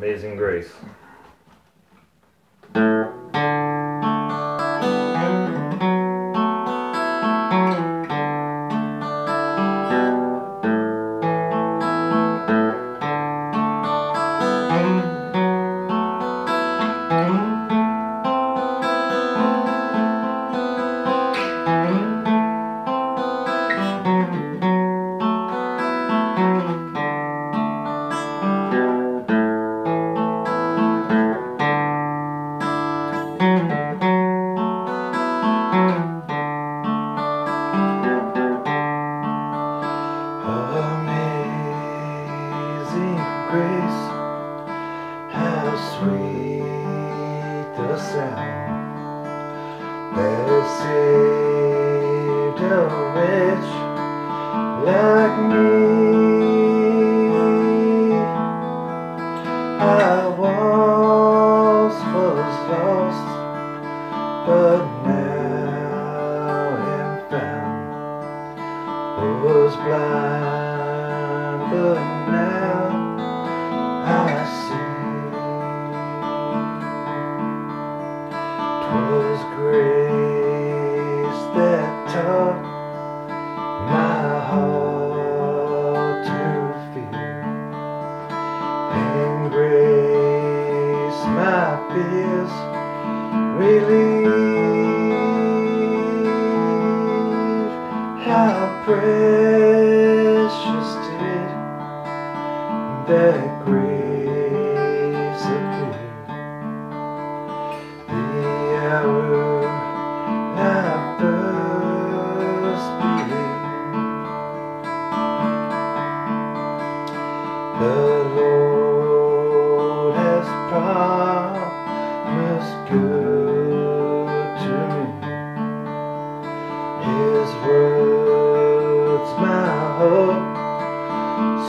Amazing Grace. That saved a wretch like me. I was lost, but now am found was blind, but now my fears relieved. How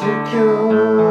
secures.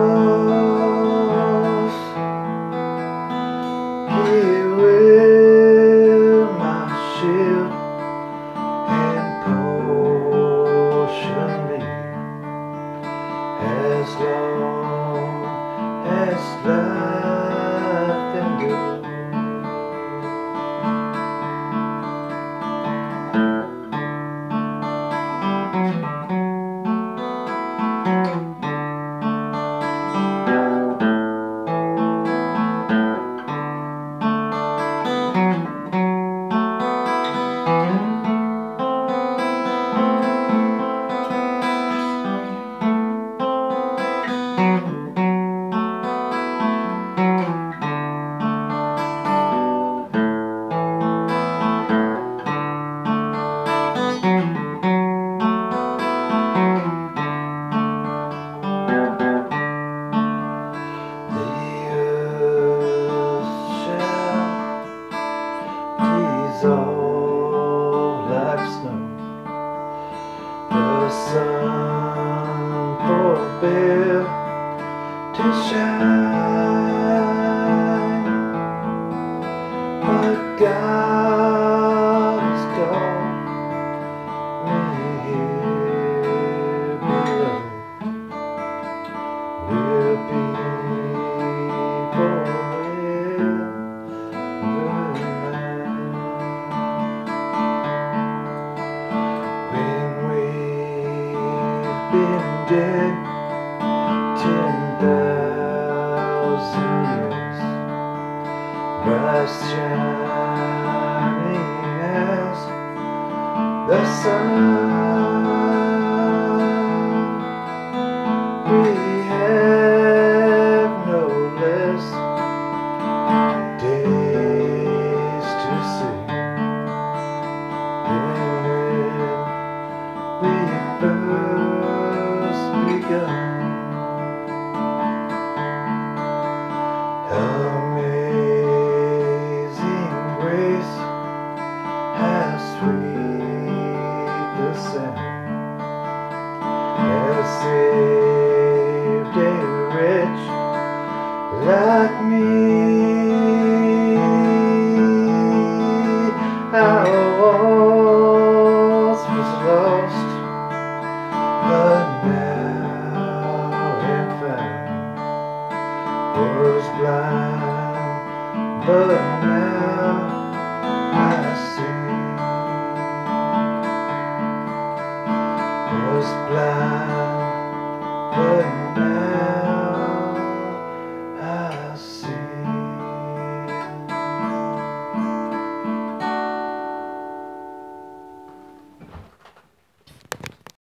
Sun forbear to shine, but God is gone. Here below We'll be shining as the sun. Like me. I once was lost, but now am found. was blind,